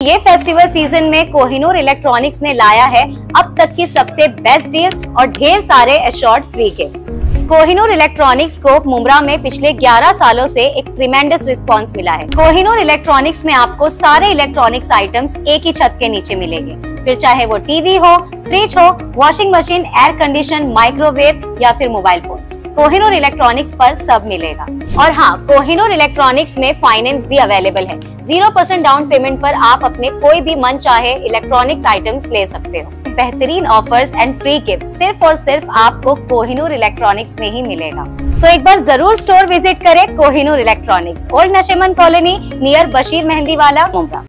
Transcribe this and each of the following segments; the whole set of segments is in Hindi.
ये फेस्टिवल सीज़न में कोहिनूर इलेक्ट्रॉनिक्स ने लाया है अब तक की सबसे बेस्ट डील और ढेर सारे assorted free gifts Kohinoor electronics को मुमरा में पिछले 11 सालों से एक ट्रिमेंडस रिस्पांस मिला है। कोहिनूर इलेक्ट्रॉनिक्स में आपको सारे इलेक्ट्रॉनिक्स आइटम्स एक ही छत के नीचे मिलेंगे। फिर चाहे वो टीवी हो फ्रिज हो washing machine air condition microwave या फिर मोबाइल फ़ोन कोहिनूर इलेक्ट्रॉनिक्स पर सब मिलेगा। और हाँ कोहिनूर इलेक्ट्रॉनिक्स में फाइनेंस भी अवेलेबल है। ज़ीरो परसेंट डाउन पेमेंट पर आप अपने कोई भी मन चाहे इलेक्ट्रॉनिक्स आइटम्स ले सकते हो। बेहतरीन ऑफर्स एंड फ्री गिफ्ट सिर्फ़ और सिर्फ़ आपको कोहिनूर इलेक्ट्रॉनिक्स में ही मिलेगा। तो एक बार ज़रूर स्टोर विज़िट करें Kohinoor electronics old Nasheman colony near Bashir Mehndi वाला मुमरा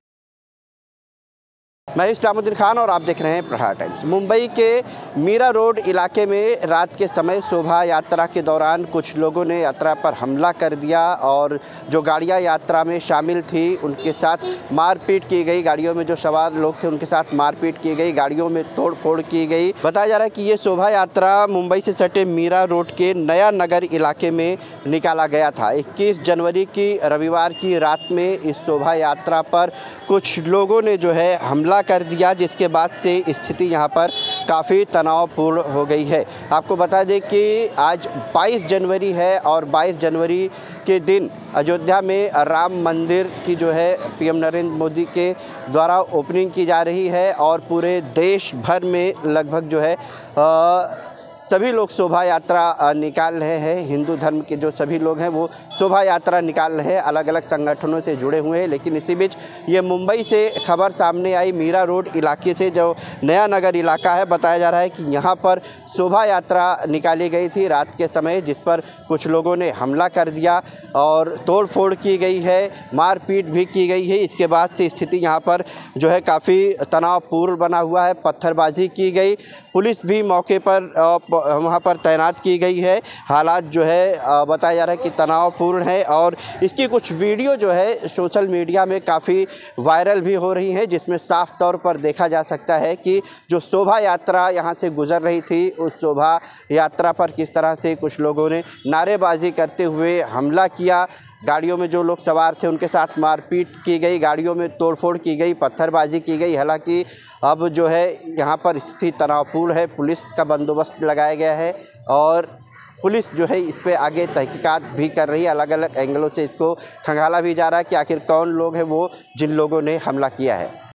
मैं इस्लामुद्दीन खान और आप देख रहे हैं प्रहार टाइम्स। मुंबई के मीरा रोड इलाके में रात के समय शोभा यात्रा के दौरान कुछ लोगों ने यात्रा पर हमला कर दिया और जो गाड़ियाँ यात्रा में शामिल थी, उनके साथ मारपीट की गई। गाड़ियों में जो सवार लोग थे, उनके साथ मारपीट की गई। गाड़ियों में तोड़फोड़ की गई। बताया जा रहा है कि ये शोभा यात्रा मुंबई से सटे मीरा रोड के नया नगर इलाके में निकाला गया था। इक्कीस जनवरी की रविवार की रात में इस शोभा यात्रा पर कुछ लोगों ने जो है हमला कर दिया जिसके बाद से स्थिति यहाँ पर काफ़ी तनावपूर्ण हो गई है। आपको बता दें कि आज 22 जनवरी है और 22 जनवरी के दिन अयोध्या में राम मंदिर की जो है पीएम नरेंद्र मोदी के द्वारा ओपनिंग की जा रही है और पूरे देश भर में लगभग जो है आ, सभी लोग शोभा यात्रा निकाल रहे हैं। हिंदू धर्म के जो सभी लोग हैं, वो शोभा यात्रा निकाल रहे हैं। अलग अलग संगठनों से जुड़े हुए हैं, लेकिन इसी बीच ये मुंबई से खबर सामने आई। मीरा रोड इलाके से जो नया नगर इलाका है, बताया जा रहा है कि यहाँ पर शोभा यात्रा निकाली गई थी रात के समय, जिस पर कुछ लोगों ने हमला कर दिया और तोड़फोड़ की गई है, मारपीट भी की गई है। इसके बाद से स्थिति यहाँ पर जो है काफ़ी तनावपूर्ण बना हुआ है। पत्थरबाजी की गई। पुलिस भी मौके पर वहाँ पर तैनात की गई है। हालात जो है बताया जा रहा है कि तनावपूर्ण है और इसकी कुछ वीडियो जो है, सोशल मीडिया में काफ़ी वायरल भी हो रही हैं, जिसमें साफ़ तौर पर देखा जा सकता है कि जो शोभा यात्रा यहाँ से गुजर रही थी, उस शोभा यात्रा पर किस तरह से कुछ लोगों ने नारेबाजी करते हुए हमला किया गाड़ियों में जो लोग सवार थे, उनके साथ मारपीट की गई, गाड़ियों में तोड़फोड़ की गई, पत्थरबाजी की गई। हालाँकि अब जो है, यहाँ पर स्थिति तनावपूर्ण है। पुलिस का बंदोबस्त लगाया गया है और पुलिस जो है, इस पर आगे तहकीकात भी कर रही है। अलग अलग एंगलों से इसको खंगाला भी जा रहा है कि आखिर कौन लोग हैं, वो जिन लोगों ने हमला किया है।